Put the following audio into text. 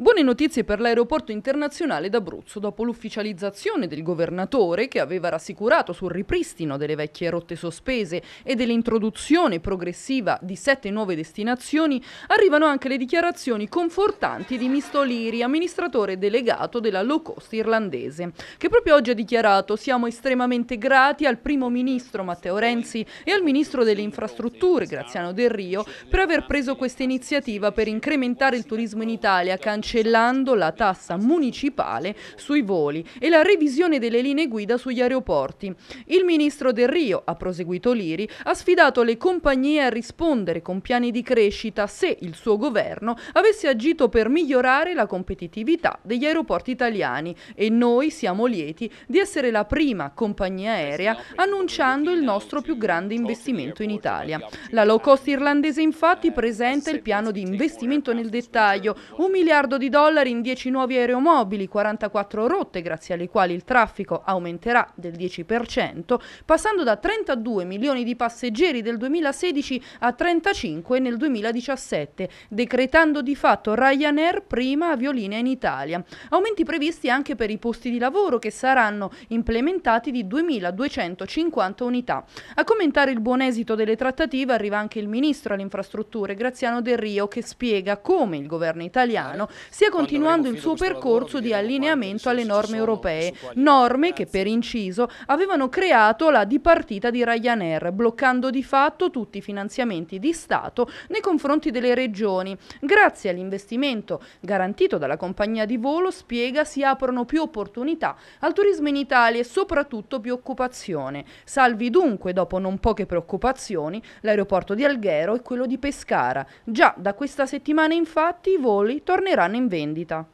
Buone notizie per l'aeroporto internazionale d'Abruzzo dopo l'ufficializzazione del governatore che aveva rassicurato sul ripristino delle vecchie rotte sospese e dell'introduzione progressiva di sette nuove destinazioni, arrivano anche le dichiarazioni confortanti di Mistoliri, amministratore delegato della low cost irlandese, che proprio oggi ha dichiarato siamo estremamente grati al primo ministro Matteo Renzi e al ministro delle infrastrutture Graziano Del Rio per aver preso questa iniziativa per incrementare il turismo in Italia, cancellando cancellando la tassa municipale sui voli e la revisione delle linee guida sugli aeroporti. Il ministro Del Rio, ha proseguito Liri, ha sfidato le compagnie a rispondere con piani di crescita se il suo governo avesse agito per migliorare la competitività degli aeroporti italiani e noi siamo lieti di essere la prima compagnia aerea annunciando il nostro più grande investimento in Italia. La low cost irlandese infatti presenta il piano di investimento nel dettaglio, un miliardo di dollari in 10 nuovi aeromobili, 44 rotte grazie alle quali il traffico aumenterà del 10%, passando da 32 milioni di passeggeri del 2016 a 35 nel 2017, decretando di fatto Ryanair prima aviolinea in Italia. Aumenti previsti anche per i posti di lavoro che saranno implementati di 2250 unità. A commentare il buon esito delle trattative arriva anche il ministro alle infrastrutture Graziano Del Rio che spiega come il governo italiano stia continuando il suo percorso di allineamento alle norme europee, norme che per inciso avevano creato la dipartita di Ryanair, bloccando di fatto tutti i finanziamenti di Stato nei confronti delle regioni. Grazie all'investimento garantito dalla compagnia di volo, spiega, si aprono più opportunità al turismo in Italia e soprattutto più occupazione. Salvi dunque, dopo non poche preoccupazioni, l'aeroporto di Alghero e quello di Pescara. Già da questa settimana infatti i voli torneranno in vendita.